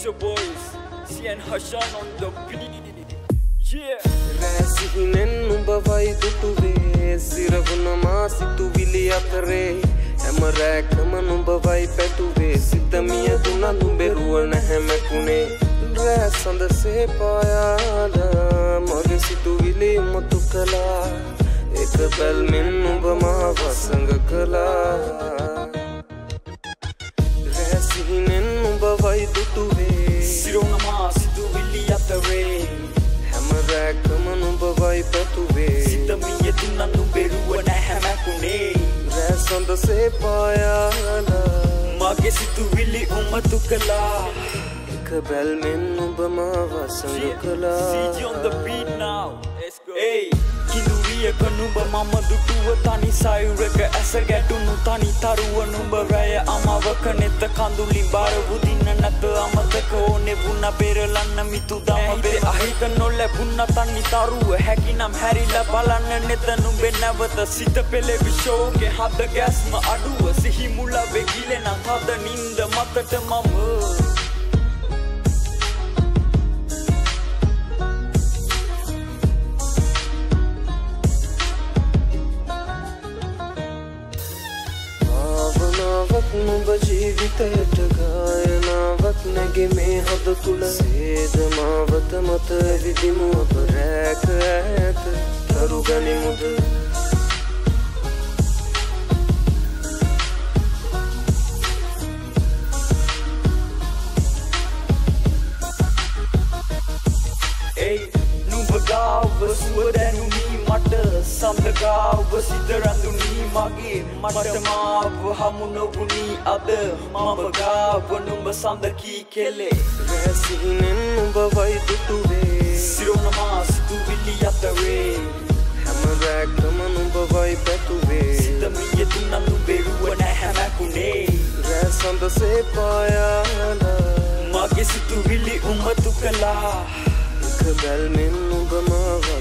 Ace, Cien Hashan on the beat. Yeah. රෑසිහිනෙන් නුඹවයි දුටුවේ සිරවුණමා සිතුවිලි අතරේ හැම රෑකම නුඹවයි පැටුවේ සිතමිය දුන නුබෙරුව නැහැමැකුණේ රෑ සඳසේ පායාද මගේ සිතුවිලි මුතු කලා එක බැල්මෙන් නුඹ මා වසඟ කලා නුඹවයි පැතුවේ සිතමිය දුන්න නුබෙරුව නැහැමැකුණේ රෑ සඳසේ පායාලා මගේ සිතුවිලි උමතු කලා එක බැල්මෙන් නුඹම වසඟ කලා CG on the beat now. Let's go. Hey, කිඳුරියක නුඹ මම දුටුව තනි සයුරක ඇස ගැටුණු තනි තරුව නුඹ රැය අමවක නෙත කඳුලි බාර වුදින්න නැත අමතක ඕනෙ වුණ පෙරලන්න මිතු දම බෙර අහිත නොලැබුන්න තනි තරුව හැකිනම් හැරිලා බලන්න නෙත නුඹේ නැවත සිත පෙළෙවි ෂෝගේ හද ගැස්ම අඩුව සිහි මුල වෙගිලෙන හද නින්ද මතට මම නුඹ ජීවිතයට ගායනාවක් නැගෙ මේ හද තුළ සේදමාවත මත විදිමු අප රෑක ඇත. තරු ගනිමුද? සඳගාව සිත රඳුනී මගේ මට මාව හමු නොවුනී අද. මම ගාව නුඹ සඳකී කෙලේ. රෑසිහිනෙන් නුඹවයි දුටුවේ. සිරුණමා සිතුවිලි අතරේ හැම රෑකම නුඹවයි පැතුවේ. සිතමිය දුන්න නුබෙරුව නැහැමැකුණේ රෑ සඳසේ පායාලා මගේ සිතුවිලි උමතු කලා එක බැල්මෙන් Yeah.